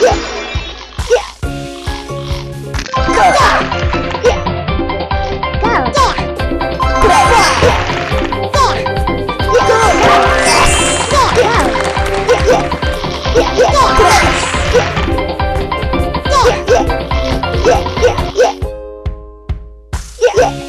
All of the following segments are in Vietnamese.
Yeah! Yeah,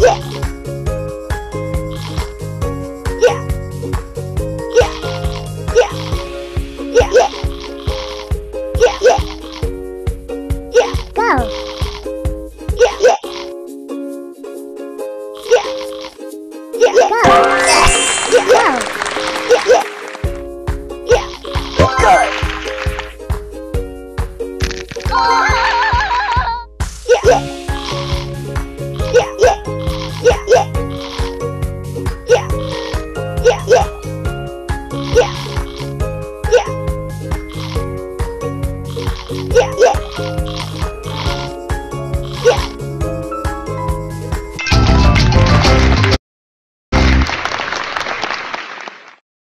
yeah. yeah, go. Yes, yeah, go. Yeah, yeah, yeah. Yeah, yeah.